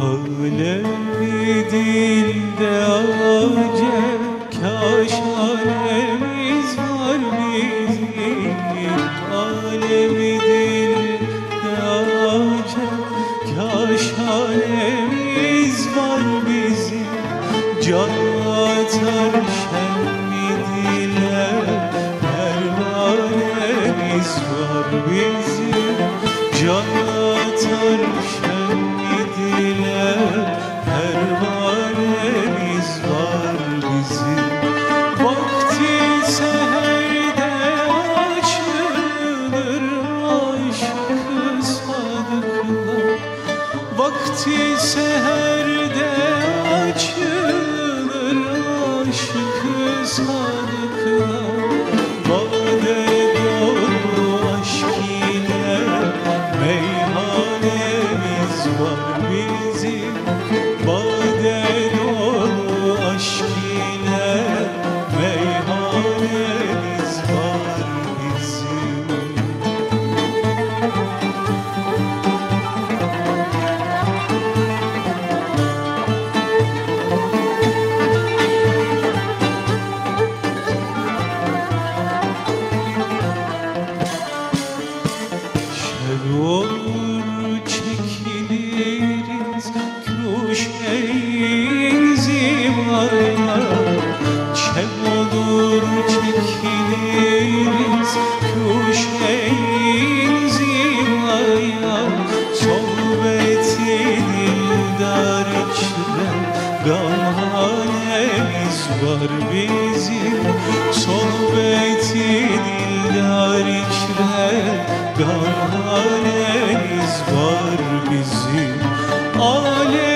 Ağledin de acem kaş alemiz var bizim. Alemidin de acem kaş alemiz var bizim. Can atar şen midile her var bizim. Can Fatih Seher şeyinizi var mı? Çem olur çekiliriz köşeğinizi var ya Sohbeti dildar gamhanemiz var bizim. Sohbeti dildar içre gamhanemiz var bizim. Alem